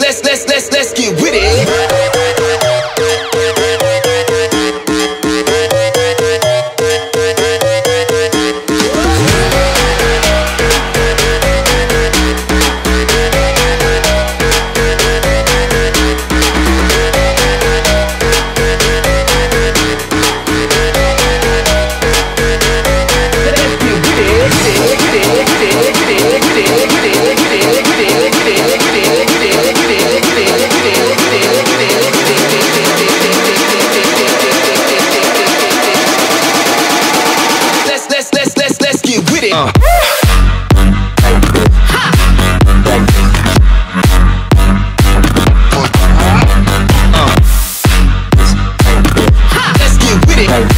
Let's let's let's let's get with it. You uh. gon' uh. let's get with it,